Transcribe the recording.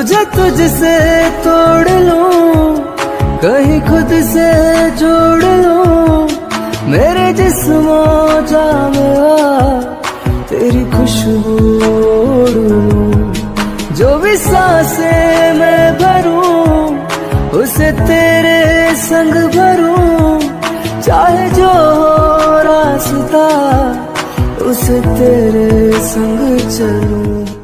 तुझे तुझसे तोड़ लूँ, कहीं खुद से जोड़ लूँ। मेरे जिस्मो जा तेरी खुशबू जो भी साँसें मैं भरूं, उसे तेरे संग भरूं। चाहे जो हो रास्ता, उसे तेरे संग चलूँ।